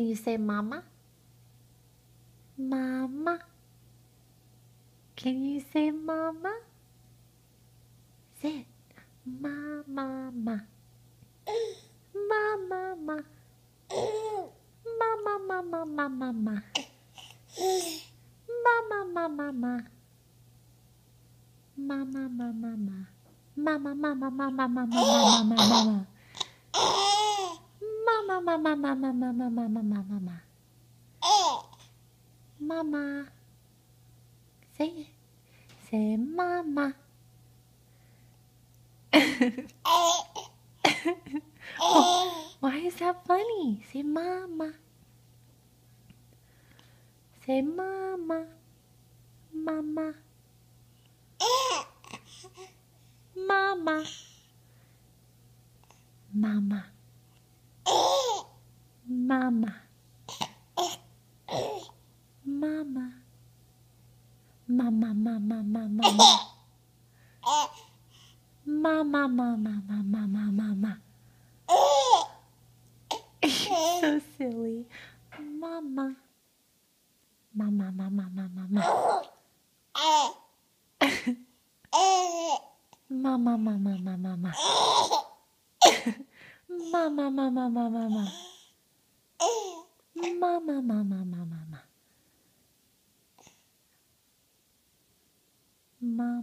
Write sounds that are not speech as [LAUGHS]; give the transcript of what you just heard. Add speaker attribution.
Speaker 1: Can you say mama? Mama. Can you say mama? Say it. Mama, mama. Mama, ma, ma, ma. mama, ma, ma, ma. mama. ma, ma, ma, ma, ma, ma, ma, ma, ma, ma mama, mama, mama, mama, mama, mama. Say. Say mama. [LAUGHS] why is that funny? Say mama. Say mama. Mama. Mama. Mama. Mama. Mama. Mama, mama, mama, mama. Mama, mama, mama, mama, mama. So silly. Mama. Mama, mama, mama, mama. Mama, mama, mama, mama. Mama, mama, mama, mama. 妈妈妈妈妈妈妈妈。妈